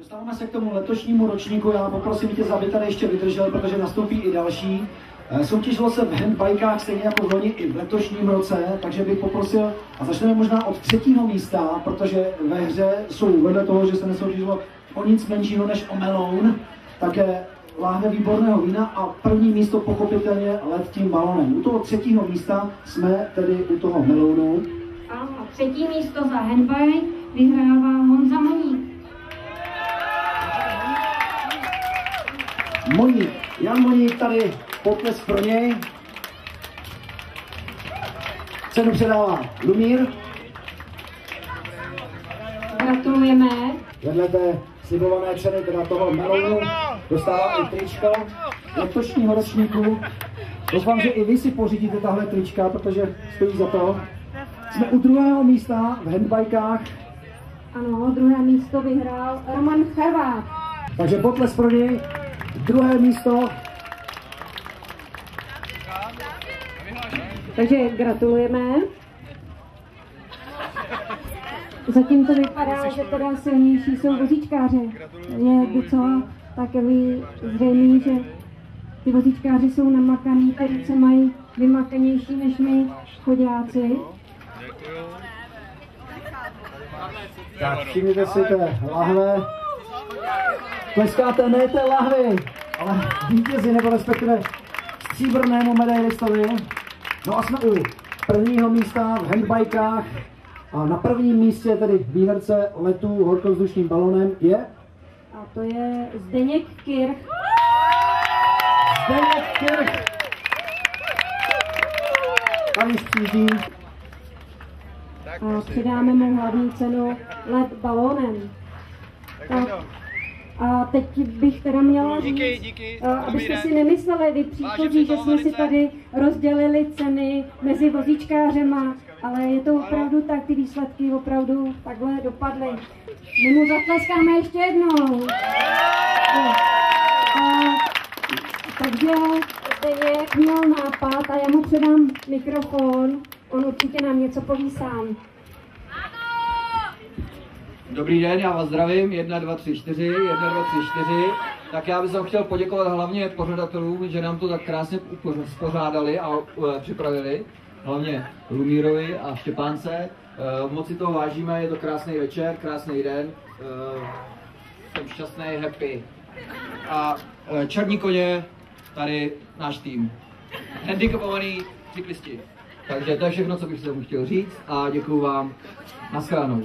Dostáváme se k tomu letošnímu ročníku. Já poprosím tě, aby tady ještě vydržel, protože nastoupí i další. Eh, soutěžilo se v handbajkách stejně jako v loni i v letošním roce, takže bych poprosil, a začneme možná od třetího místa, protože ve hře jsou vedle toho, že se nesoutěžilo o nic menšího než o meloun, také láhve výborného vína a první místo pochopitelně let tím balonem. U toho třetího místa jsme tedy u toho melounu. Ano, třetí místo za handbike vyhrává Honza Moník. Moník, Jan Moník tady potles pro něj. Cenu předává Lumír. Gratulujeme. Vedle té slibované ceny, teda toho melounu, dostává i tričko letošního ročníku. Doufám, že i vy si pořídíte tahle trička, protože stojí za to. Jsme u druhého místa v handbajkách, Ano, druhé místo vyhrál Roman Charvát. takže potles pro něj. Druhé místo Takže gratulujeme. Zatím to vypadá, že teda silnější jsou vozíčkáři. Je docela takový zřejmý, že ty vozíčkáři jsou namakaný, ty ruce mají vymakanější než my chodáci. Tak všimněte si té lahve. Tleskáte ne té lahvy, ale vítězi nebo respektive stříbrnému medailistovi. No a jsme u prvního místa v handbajkách. A na prvním místě tedy výherce letu horkovzdušným balonem je A to je Zdeněk Kirch. Zdeněk Kirch. Tam již přijíždí. A přidáme mu hlavní cenu let balónem. Tak. A teď bych teda měla říct, Díky, díky. a abyste si nemysleli, vy příchozí, že jsme si tady rozdělili ceny mezi vozíčkářema, ale je to opravdu tak, ty výsledky opravdu takhle dopadly. My mu zatleskáme ještě jednou. A, takže Zdeněk měl nápad a já mu předám mikrofon, on určitě nám něco poví sám. Dobrý den, já vás zdravím, 1, 2, 3, 4, 1, 2, 3, 4. Tak já bych chtěl poděkovat hlavně pořadatelům, že nám to tak krásně spořádali a uh, připravili. Hlavně Lumírovi a Štěpánce. Uh, moc si toho vážíme, je to krásný večer, krásný den. Uh, jsem šťastný, happy. A černí koně, tady náš tým. Handicapovaný cyklisti. Takže to je všechno, co bych se mu chtěl říct a děkuju vám. Naschledanou.